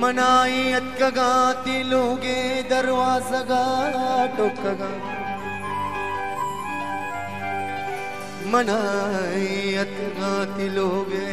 मनाई अतकगा तिलुगे दरवाजगा टोकगा। मनाई अतकगा तिलुगे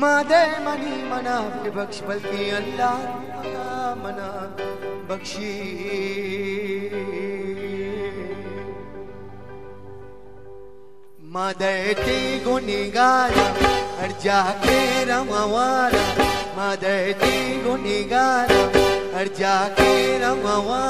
मादर मनी मना भी बख्शमल की अल्लाह मना बख्शी मदती गुनिगारा हर जाके रमवारा मदती गुनिगारा हर जाके रमवारा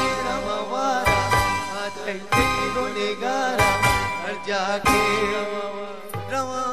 मेरा मवारा हाथ ऐसे रो निगारा हर जाके रवा